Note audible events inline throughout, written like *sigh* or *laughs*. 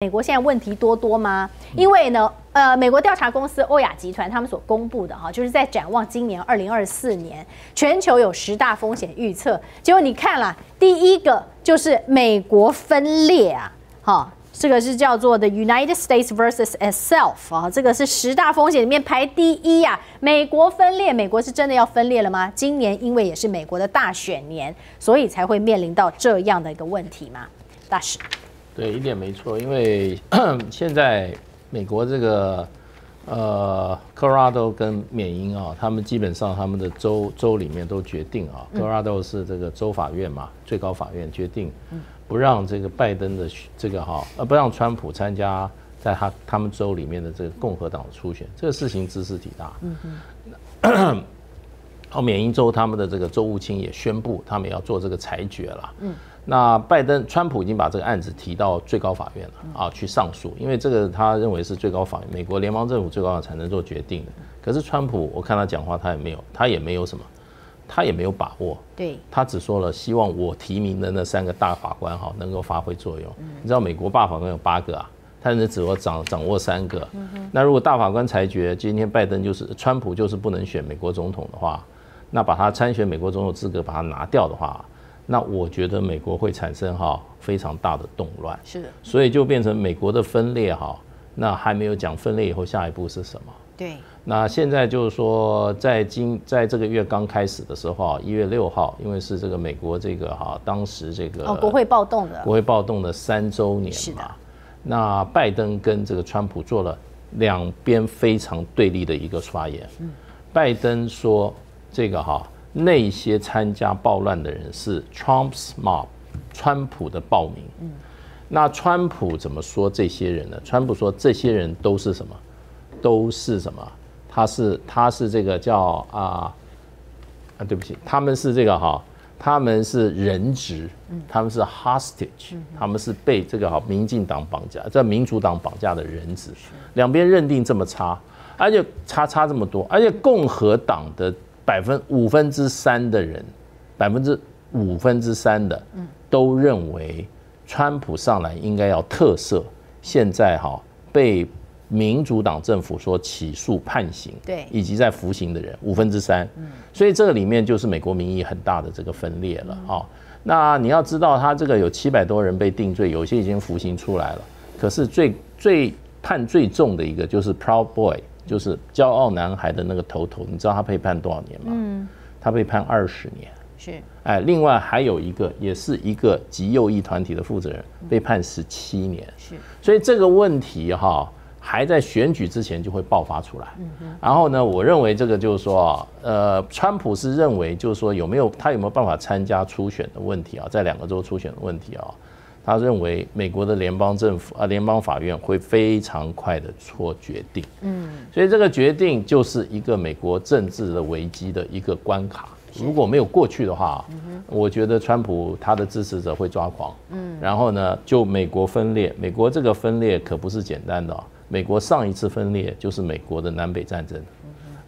美国现在问题多多吗？因为呢，呃，美国调查公司欧亚集团他们所公布的哈，就是在展望今年二零二四年，全球有十大风险预测。结果你看了，第一个就是美国分裂啊，哈，这个是叫做的 United States versus itself 啊，这个是十大风险里面排第一呀。美国分裂，美国是真的要分裂了吗？今年因为也是美国的大选年，所以才会面临到这样的一个问题吗？大使。对，一点没错，因为 *clears throat* 现在美国这个呃，Colorado 跟缅因啊，他们基本上他们的州州里面都决定啊，Colorado 是这个州法院嘛，最高法院决定不让这个拜登的这个哈，呃，不让川普参加在他他们州里面的这个共和党的初选，这个事情知识体大。嗯嗯。好，缅因州他们的这个州务卿也宣布，他们要做这个裁决了。嗯。那拜登、川普已经把这个案子提到最高法院了啊，去上诉，因为这个他认为是最高法院，美国联邦政府最高法才能做决定的。可是川普，我看他讲话，他也没有，他也没有什么，他也没有把握。对，他只说了希望我提名的那三个大法官哈能够发挥作用。你知道美国大法官有八个啊，他只只掌掌握三个。那如果大法官裁决今天拜登就是川普就是不能选美国总统的话，那把他参选美国总统资格把他拿掉的话。那我觉得美国会产生哈非常大的动乱，是的，所以就变成美国的分裂哈。那还没有讲分裂以后下一步是什么？对。那现在就是说，在今在这个月刚开始的时候啊，一月六号，因为是这个美国这个哈当时这个哦国会暴动的国会暴动的三周年嘛。那拜登跟这个川普做了两边非常对立的一个发言。嗯。拜登说这个哈。那些参加暴乱的人是 Trump's mob，川普的暴民。嗯，那川普怎么说这些人呢？川普说这些人都是什么？都是什么？他是他是这个叫啊啊，对不起，他们是这个哈，他们是人质，他们是 hostage，他们是被这个哈民进党绑架，在民主党绑架的人质。两边认定这么差，而且差差这么多，而且共和党的。百分五分之三的人，百分之五分之三的，都认为川普上来应该要特赦现在哈被民主党政府说起诉判刑，对，以及在服刑的人五分之三，所以这个里面就是美国民意很大的这个分裂了啊。那你要知道，他这个有七百多人被定罪，有些已经服刑出来了，可是最最判最重的一个就是 Proud Boy。就是骄傲男孩的那个头头，你知道他被判多少年吗？嗯，他被判二十年。是，哎，另外还有一个，也是一个极右翼团体的负责人，被判十七年。是，所以这个问题哈，还在选举之前就会爆发出来。嗯然后呢，我认为这个就是说，呃，川普是认为就是说有没有他有没有办法参加初选的问题啊，在两个州初选的问题啊。他认为美国的联邦政府啊，联邦法院会非常快的做决定，嗯，所以这个决定就是一个美国政治的危机的一个关卡。如果没有过去的话，我觉得川普他的支持者会抓狂，嗯，然后呢，就美国分裂，美国这个分裂可不是简单的，美国上一次分裂就是美国的南北战争。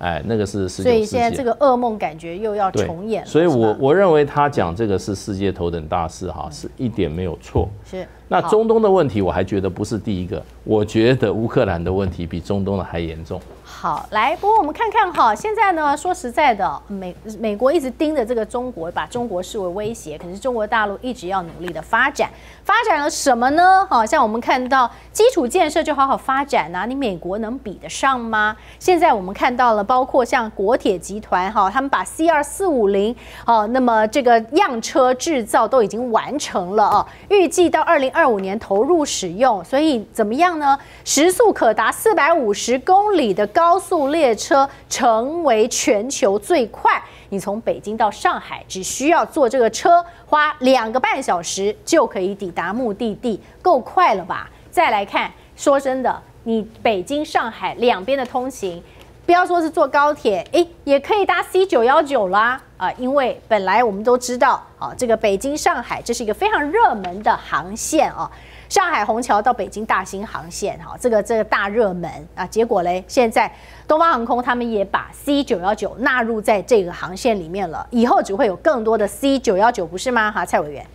哎，那个是世界，所以现在这个噩梦感觉又要重演了。所以我我认为他讲这个是世界头等大事哈，是一点没有错。是。那中东的问题，我还觉得不是第一个，我觉得乌克兰的问题比中东的还严重。好，来，不过我们看看哈，现在呢，说实在的，美美国一直盯着这个中国，把中国视为威胁，可是中国大陆一直要努力的发展，发展了什么呢？好像我们看到基础建设就好好发展呐，你美国能比得上吗？现在我们看到了，包括像国铁集团哈，他们把 C 二四五零哦，那么这个样车制造都已经完成了哦，预计到二零二五年投入使用，所以怎么样呢？时速可达四百五十公里的高。高速列车成为全球最快，你从北京到上海只需要坐这个车，花两个半小时就可以抵达目的地，够快了吧？再来看，说真的，你北京、上海两边的通行，不要说是坐高铁，诶，也可以搭 C 九幺九啦啊！因为本来我们都知道，啊，这个北京、上海这是一个非常热门的航线啊。上海虹桥到北京大兴航线，哈，这个这个大热门啊，结果嘞，现在东方航空他们也把 C 九幺九纳入在这个航线里面了，以后只会有更多的 C 九幺九，不是吗？哈，蔡委员。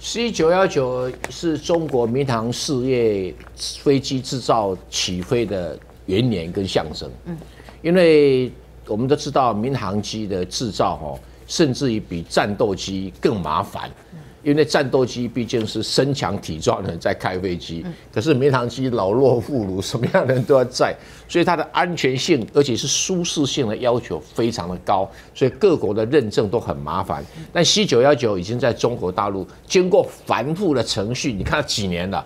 C 九幺九是中国民航事业飞机制造起飞的元年跟象征。嗯，因为我们都知道民航机的制造哦，甚至于比战斗机更麻烦。因为战斗机毕竟是身强体壮的人在开飞机，可是民航机老弱妇孺，什么样的人都要在，所以它的安全性，而且是舒适性的要求非常的高，所以各国的认证都很麻烦。但 C 九幺九已经在中国大陆经过繁复的程序，你看几年了，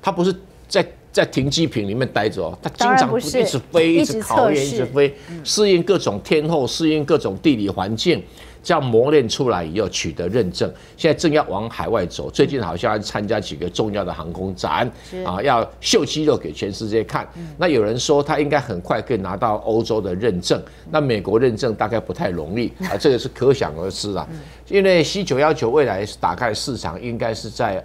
它不是在在停机坪里面待着哦，它经常不一直飞，一直考验，一直飞，适应各种天候，适应各种地理环境。这样磨练出来以后取得认证，现在正要往海外走。最近好像要参加几个重要的航空展，啊，要秀肌肉给全世界看。那有人说他应该很快可以拿到欧洲的认证，那美国认证大概不太容易啊，这个是可想而知啊。*laughs* 因为 C 九幺九未来打开市场应该是在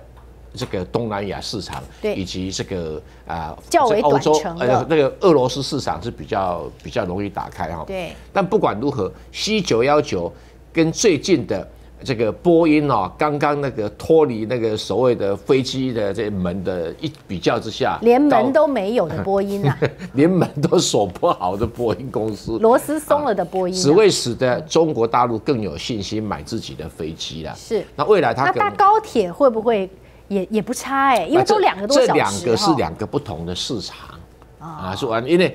这个东南亚市场，以及这个啊较为欧洲呃那个俄罗斯市场是比较比较容易打开哈。对。但不管如何，C 九幺九。跟最近的这个波音哦，刚刚那个脱离那个所谓的飞机的这门的一比较之下，连门都没有的波音啊，*laughs* 连门都锁不好的波音公司，螺丝松了的波音，只会使得中国大陆更有信心买自己的飞机了。是，那未来它那搭高铁会不会也也不差哎？因为都两个多小时，这两个是两个不同的市场啊，是完，因为。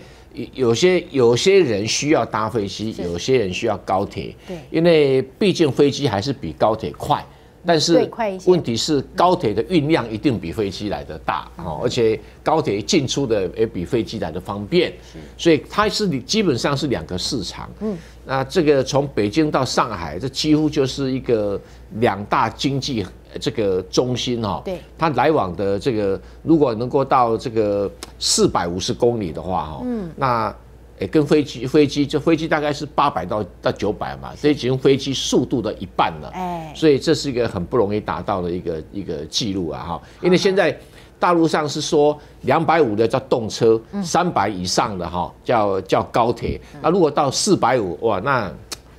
有些有些人需要搭飞机，有些人需要高铁。对，因为毕竟飞机还是比高铁快，但是问题是高铁的运量一定比飞机来的大哦，而且高铁进出的也比飞机来的方便，所以它是你基本上是两个市场。嗯，那这个从北京到上海，这几乎就是一个两大经济。这个中心哈，对，它来往的这个如果能够到这个四百五十公里的话哈，嗯，那诶跟飞机飞机这飞机大概是八百到到九百嘛，所以已经飞机速度的一半了，哎，所以这是一个很不容易达到的一个一个记录啊哈，因为现在大陆上是说两百五的叫动车，三百以上的哈叫叫高铁，那如果到四百五哇那。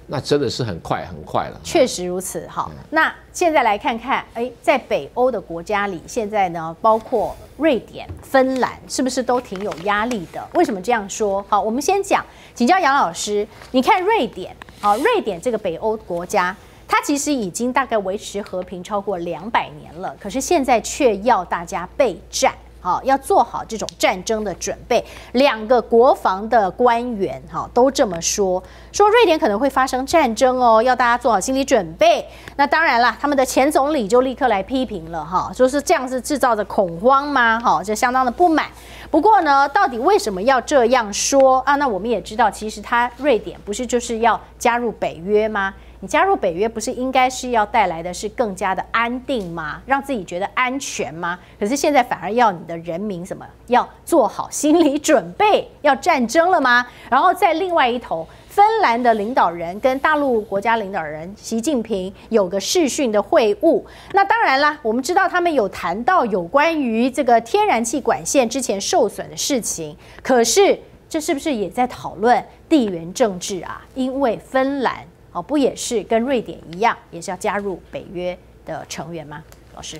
那真的是很快很快了，确实如此。好，那现在来看看，哎，在北欧的国家里，现在呢，包括瑞典、芬兰，是不是都挺有压力的？为什么这样说？好，我们先讲，请教杨老师，你看瑞典，好，瑞典这个北欧国家，它其实已经大概维持和平超过两百年了，可是现在却要大家备战。好，要做好这种战争的准备。两个国防的官员哈都这么说，说瑞典可能会发生战争哦，要大家做好心理准备。那当然了，他们的前总理就立刻来批评了哈，说是这样是制造着恐慌吗？哈，就相当的不满。不过呢，到底为什么要这样说啊？那我们也知道，其实他瑞典不是就是要加入北约吗？你加入北约不是应该是要带来的是更加的安定吗？让自己觉得安全吗？可是现在反而要你的人民什么要做好心理准备，要战争了吗？然后在另外一头，芬兰的领导人跟大陆国家领导人习近平有个视讯的会晤。那当然啦，我们知道他们有谈到有关于这个天然气管线之前受损的事情。可是这是不是也在讨论地缘政治啊？因为芬兰。哦，不也是跟瑞典一样，也是要加入北约的成员吗？老师，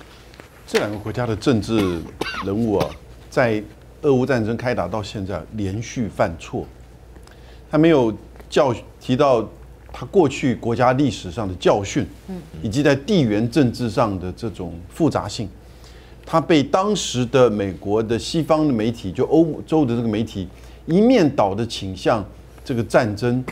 这两个国家的政治人物啊，在俄乌战争开打到现在连续犯错，他没有教提到他过去国家历史上的教训，嗯，以及在地缘政治上的这种复杂性，他被当时的美国的西方的媒体，就欧洲的这个媒体一面倒的倾向这个战争。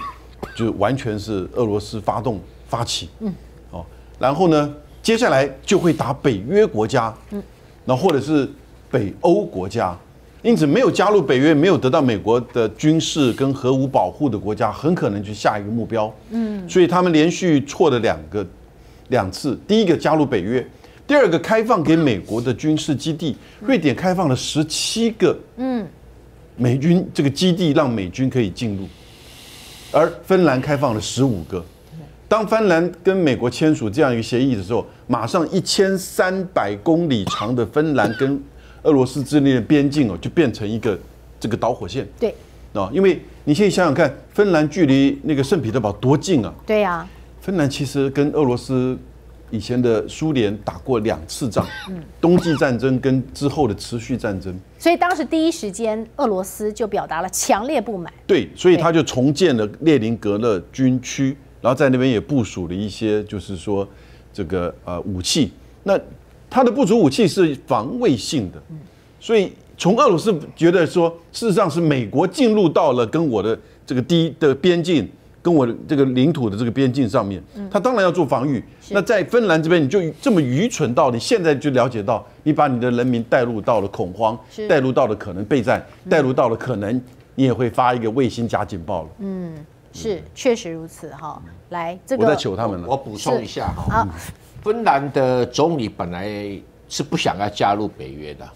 就完全是俄罗斯发动发起，嗯，哦，然后呢，接下来就会打北约国家，嗯，那或者是北欧国家，因此没有加入北约、没有得到美国的军事跟核武保护的国家，很可能就下一个目标，嗯，所以他们连续错了两个两次，第一个加入北约，第二个开放给美国的军事基地，瑞典开放了十七个，嗯，美军这个基地让美军可以进入。而芬兰开放了十五个。当芬兰跟美国签署这样一个协议的时候，马上一千三百公里长的芬兰跟俄罗斯之间的边境哦，就变成一个这个导火线。对，啊，因为你现在想想看，芬兰距离那个圣彼得堡多近啊？对呀。芬兰其实跟俄罗斯以前的苏联打过两次仗，冬季战争跟之后的持续战争。所以当时第一时间，俄罗斯就表达了强烈不满。对，所以他就重建了列宁格勒军区，然后在那边也部署了一些，就是说这个呃武器。那他的部署武器是防卫性的，所以从俄罗斯觉得说，事实上是美国进入到了跟我的这个第一的边境。跟我这个领土的这个边境上面，他当然要做防御。那在芬兰这边，你就这么愚蠢到你现在就了解到，你把你的人民带入到了恐慌，带入到了可能备战，带入到了可能你也会发一个卫星假警报了。嗯，是确实如此哈。来，这个我在求他们了。我补充一下哈，芬兰的总理本来是不想要加入北约的，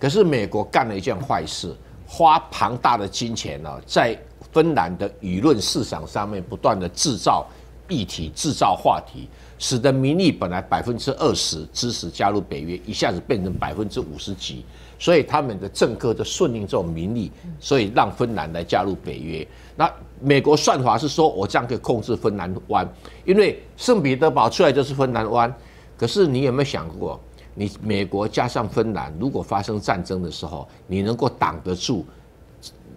可是美国干了一件坏事，花庞大的金钱呢，在芬兰的舆论市场上面不断的制造议题、制造话题，使得民意本来百分之二十支持加入北约，一下子变成百分之五十几，所以他们的政客就顺应这种民意，所以让芬兰来加入北约。那美国算法是说，我这样可以控制芬兰湾，因为圣彼得堡出来就是芬兰湾。可是你有没有想过，你美国加上芬兰，如果发生战争的时候，你能够挡得住？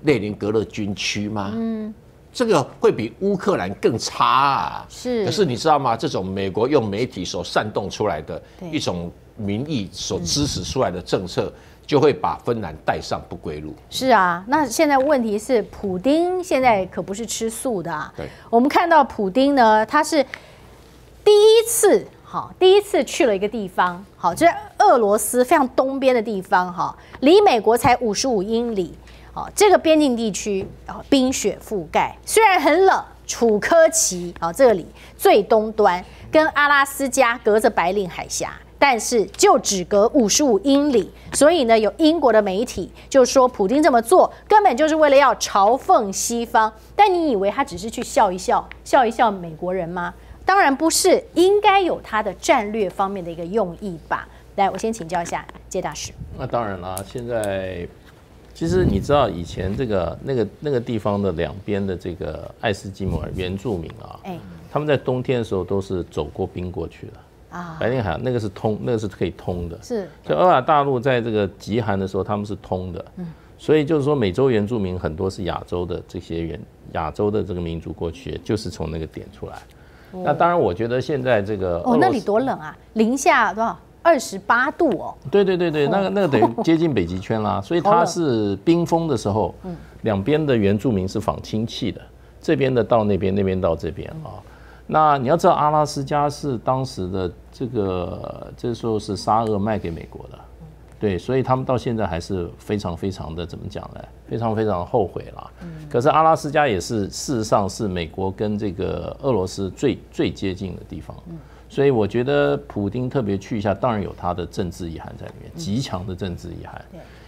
列宁格勒军区吗？嗯，这个会比乌克兰更差啊。是，可是你知道吗？这种美国用媒体所煽动出来的一种民意所支持出来的政策，就会把芬兰带上不归路。是啊，那现在问题是，普丁现在可不是吃素的啊。对，我们看到普丁呢，他是第一次，好，第一次去了一个地方，好，就是俄罗斯非常东边的地方，哈，离美国才五十五英里。哦，这个边境地区啊，冰雪覆盖，虽然很冷。楚科奇啊，这里最东端跟阿拉斯加隔着白令海峡，但是就只隔五十五英里。所以呢，有英国的媒体就说，普京这么做根本就是为了要嘲讽西方。但你以为他只是去笑一笑，笑一笑美国人吗？当然不是，应该有他的战略方面的一个用意吧。来，我先请教一下谢大使。那当然了，现在。其实你知道以前这个那个那个地方的两边的这个爱斯基摩原住民啊，哎，他们在冬天的时候都是走过冰过去的啊。白令海那个是通，那个是可以通的。是。就欧亚大陆在这个极寒的时候，他们是通的。嗯。所以就是说，美洲原住民很多是亚洲的这些原亚洲的这个民族过去，就是从那个点出来。那当然，我觉得现在这个哦，那里多冷啊，零下多少？二十八度哦，对对对对，那个那个等于 *laughs* 接近北极圈啦，所以它是冰封的时候，两边的原住民是仿氢气的，这边的到那边，那边到这边啊。那你要知道，阿拉斯加是当时的这个这时候是沙俄卖给美国的，对，所以他们到现在还是非常非常的怎么讲呢？非常非常后悔了。可是阿拉斯加也是事实上是美国跟这个俄罗斯最最接近的地方。所以我觉得普丁特别去一下，当然有他的政治遗憾在里面，极强的政治遗憾。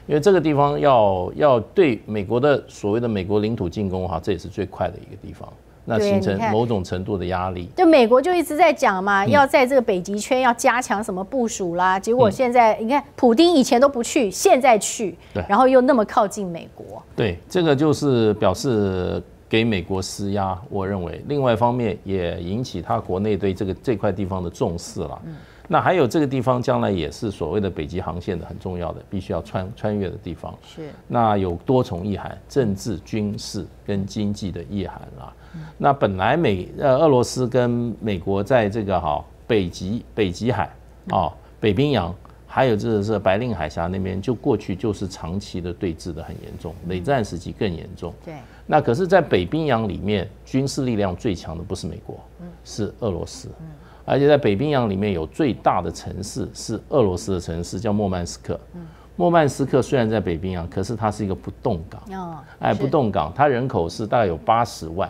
因为这个地方要要对美国的所谓的美国领土进攻哈，这也是最快的一个地方，那形成某种程度的压力。就美国就一直在讲嘛，要在这个北极圈要加强什么部署啦，结果现在你看，普丁以前都不去，现在去，然后又那么靠近美国。对，这个就是表示。给美国施压，我认为另外一方面也引起他国内对这个这块地方的重视了。那还有这个地方将来也是所谓的北极航线的很重要的，必须要穿穿越的地方。是。那有多重意涵，政治、军事跟经济的意涵啦。那本来美呃俄罗斯跟美国在这个哈北极北极海啊北冰洋。还有就是白令海峡那边，就过去就是长期的对峙的很严重，冷战时期更严重。对。那可是，在北冰洋里面，军事力量最强的不是美国，是俄罗斯。嗯。而且在北冰洋里面有最大的城市是俄罗斯的城市，叫莫曼斯克。嗯。莫曼斯克虽然在北冰洋，可是它是一个不动港。哦。哎，不动港，它人口是大概有八十万。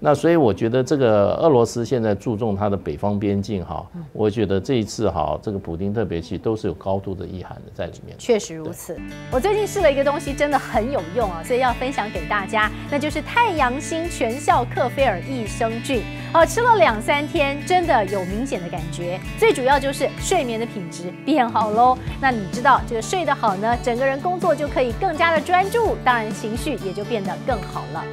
那所以我觉得这个俄罗斯现在注重它的北方边境哈，我觉得这一次哈，这个普丁特别去都是有高度的意涵的在里面。确实如此，我最近试了一个东西，真的很有用啊，所以要分享给大家，那就是太阳星全效克菲尔益生菌。哦，吃了两三天，真的有明显的感觉，最主要就是睡眠的品质变好喽。那你知道这个睡得好呢，整个人工作就可以更加的专注，当然情绪也就变得更好了。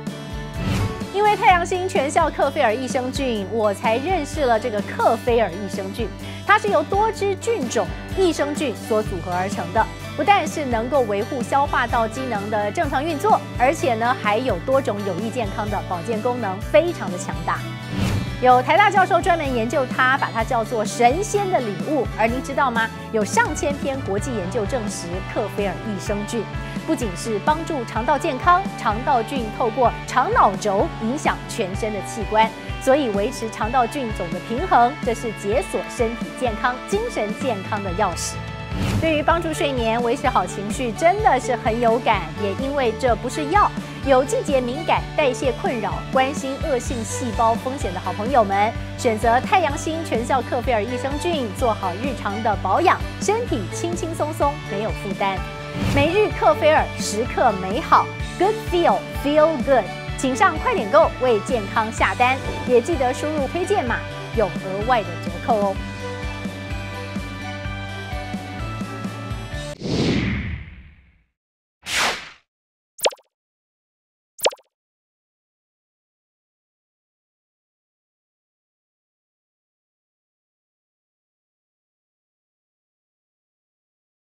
因为太阳星全效克菲尔益生菌，我才认识了这个克菲尔益生菌。它是由多支菌种益生菌所组合而成的，不但是能够维护消化道机能的正常运作，而且呢还有多种有益健康的保健功能，非常的强大。有台大教授专门研究它，把它叫做神仙的礼物。而您知道吗？有上千篇国际研究证实，克菲尔益生菌不仅是帮助肠道健康，肠道菌透过肠脑轴影响全身的器官，所以维持肠道菌种的平衡，这是解锁身体健康、精神健康的钥匙。对于帮助睡眠、维持好情绪，真的是很有感。也因为这不是药。有季节敏感、代谢困扰、关心恶性细胞风险的好朋友们，选择太阳星全效克菲尔益生菌，做好日常的保养，身体轻轻松松，没有负担。每日克菲尔，时刻美好，Good feel feel good，请上快点购为健康下单，也记得输入推荐码，有额外的折扣哦。